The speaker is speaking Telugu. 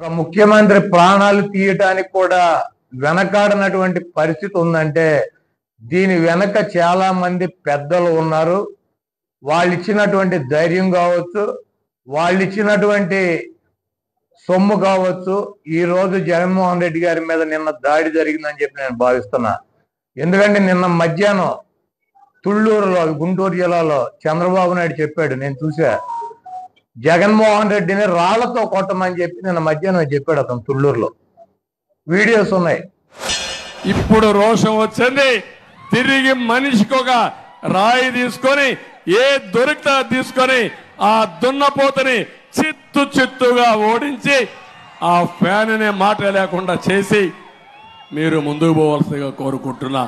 ఒక ముఖ్యమంత్రి ప్రాణాలు తీయటానికి కూడా వెనకాడనటువంటి పరిస్థితి ఉందంటే దీని వెనక చాలా మంది పెద్దలు ఉన్నారు. వాళ్ళు ఇచ్చినటువంటి ధైర్యం కావచ్చు వాళ్ళు ఇచ్చినటువంటి సొమ్ము కావచ్చు. ఈ రోజు జగన్మోహన్ రెడ్డి గారి మీద నిన్న దాడి జరిగిందని చెప్పి నేను భావిస్తున్నా. ఎందుకంటే నిన్న మధ్యాహ్నం తుళ్ళూరులో గుంటూరు జిల్లాలో చంద్రబాబు నాయుడు చెప్పాడు నేను చూసా జగన్మోహన్ రెడ్డిని రాళ్ళతో కొట్టమని చెప్పి నిన్న మధ్యాహ్నం చెప్పాడు అతను తుళ్ళూరులో. వీడియోస్ ఉన్నాయి. ఇప్పుడు రోషం వచ్చింది. తిరిగి మనిషికి ఒక రాయి తీసుకొని ఏ దొరికితే తీసుకొని ఆ దున్నపోతని చిత్తు చిత్తుగా ఓడించి ఆ ఫ్యాన్ మాట లేకుండా చేసి మీరు ముందుకు పోవాల్సిందిగా కోరుకుంటున్నా.